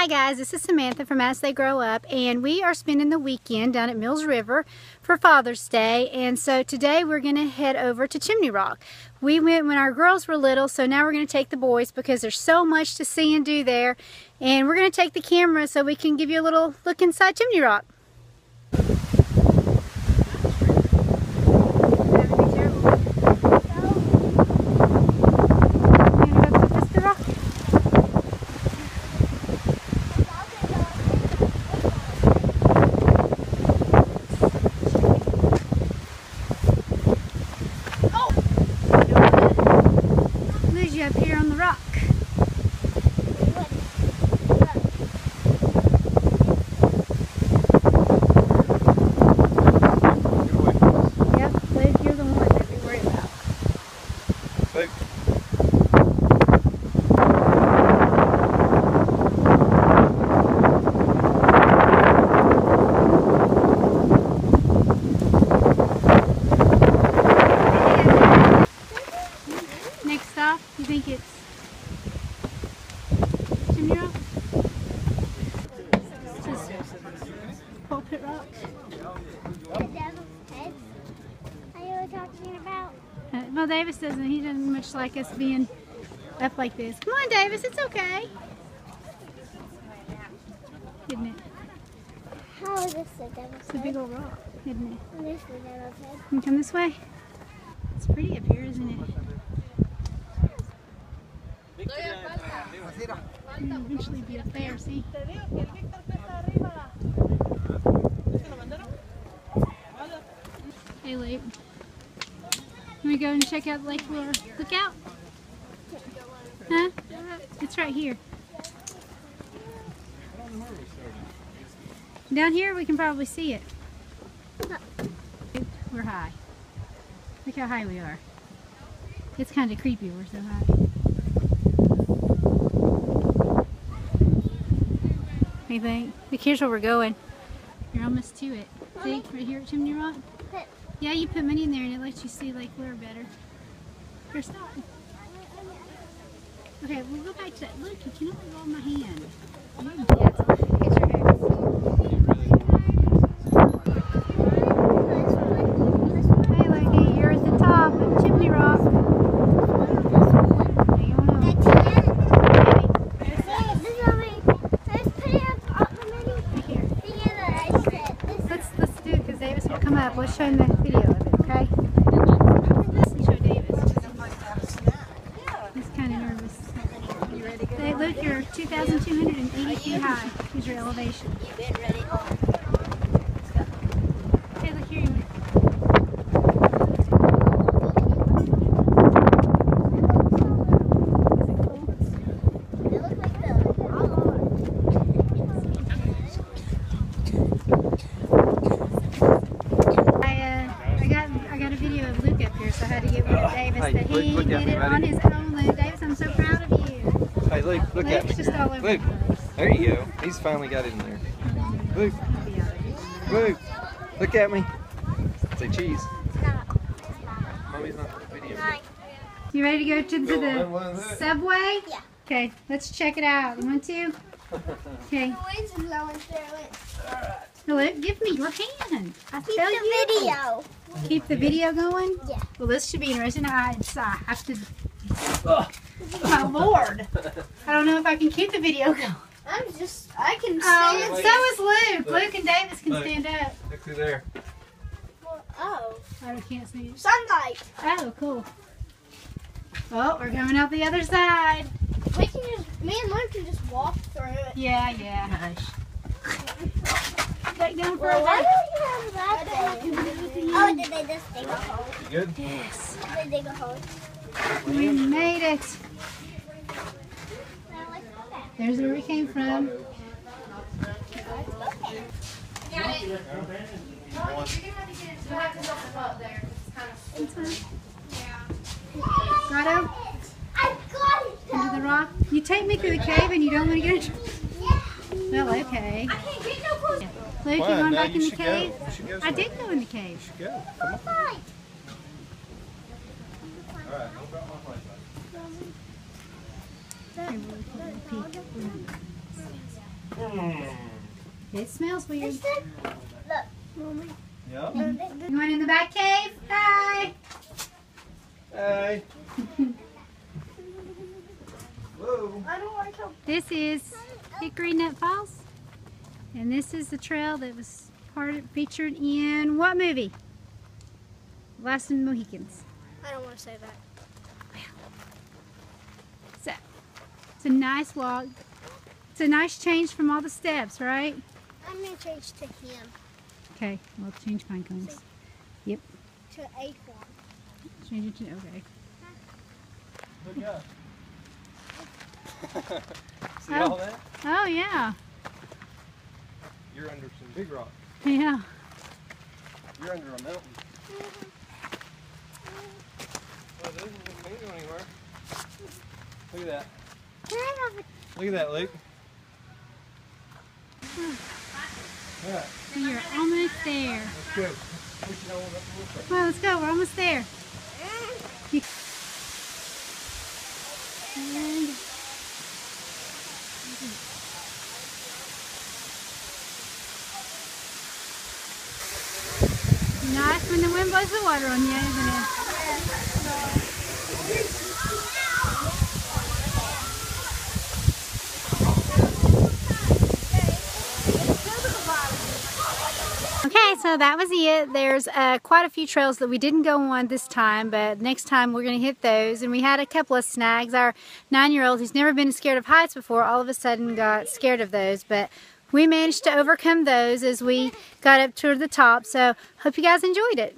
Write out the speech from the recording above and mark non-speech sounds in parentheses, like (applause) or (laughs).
Hi guys, this is Samantha from As They Grow Up and we are spending the weekend down at Mills River for Father's Day and so today we're going to head over to Chimney Rock. We went when our girls were little so now we're going to take the boys because there's so much to see and do there and we're going to take the camera so we can give you a little look inside Chimney Rock. up here on the rock. Yep, Luke, you're the one that we worry about. Luke. Next stop, you think it's Chimney Rock? Just Uh, well, Davis doesn't. He doesn't much like us being up like this. Come on, Davis. It's okay. Isn't it? How is this the devil's It's a big old rock, isn't it? This the head. Can you come this way? It's pretty up here, isn't it? It'll eventually be up there, see? Hey, Luke. Can we go and check out the Lake Lure Lookout? Huh? It's right here. Down here, we can probably see it. We're high. Look how high we are. It's kind of creepy, we're so high. What do you think? Look, here's where we're going. You're almost to it. See, right here at Chimney Rock? Yeah, you put money in there and it lets you see Lake Lure better. Here, stop. Okay, we'll go back to that. Look, you can only roll my hand. Mm, yeah, it's okay. Get your hair. Hey, Lucky, you're at the top of Chimney Rock. Hang on up. Right here. Let's let's do it because Davis will come up. Let's show him the video of it, okay? He's kind of nervous. Hey, look, you're 2,280 feet high. Here's your elevation. Hey, look here. You I, uh, I got I got a video of Luke up here, so I had to get one of Davis. Hey, but he Luke, look at did me, it buddy. on his own. Luke, Davis, I'm so proud of you. Hey, Luke, look at Luke's me. just all over Luke, the place. there you go. He's finally got in there. Luke, I'll be out of here. Luke, look at me. Say cheese. Mommy's not video. You ready to go to, to Go the on, one, two. subway? Yeah. Okay, let's check it out. You want to? Okay. wind's blowing through it. Luke, give me your hand. I Keep tell the you. video. Keep the video going? Yeah. Well, this should be interesting. I, I have to. Oh. My (laughs) lord. I don't know if I can keep the video going. I'm just, I can Oh, see so is Luke. Look. Luke and Davis can Look. stand up. Look through there. Oh, Oh, we can't see it. sunlight. Oh, cool. Oh, we're coming out the other side. We can just, me and Luke can just walk through it. Yeah, yeah. Hush. Back down Well, further. why do we have that thing? Oh, did they just dig a hole? You good? Yes. Did they dig a hole? We made it. Now let's go back. There's where we came from. Let's. Grotto, I got it. into the rock. You take me through the cave and you don't want to get in. Well, okay. I can't get no closer. Luke, you going back you in the cave? Go I did go in the cave. Go. Come on. Fine. All right. Hmm. It smells weird. This is- Look, mommy. Yep. This- this- You want in the back cave? Hi. Hey. Whoa. (laughs) I don't want to. This is Hickory Nut Falls. And this is the trail that was part of, featured in what movie? Last of the Mohicans. I don't want to say that. So, it's a nice walk. It's a nice change from all the steps, right? I'm gonna change to him, Okay, we'll change pine cones. Yep. To acorn. Change it to, okay. Look up. (laughs) See Oh. all that? Oh, yeah. You're under some big rock. Yeah. You're under a mountain. Oh, this isn't moving anywhere. Look at that. Look at that, Luke. Yeah, So you're almost there. let's go. Push it on up a little bit. Come on, let's go. We're almost there. And- Nice when the wind blows the water on you, isn't it? Okay, so that was it. There's uh, quite a few trails that we didn't go on this time, but next time we're going to hit those. And we had a couple of snags. Our nine-year-old, who's never been scared of heights before, all of a sudden got scared of those. But we managed to overcome those as we got up toward the top. So hope you guys enjoyed it.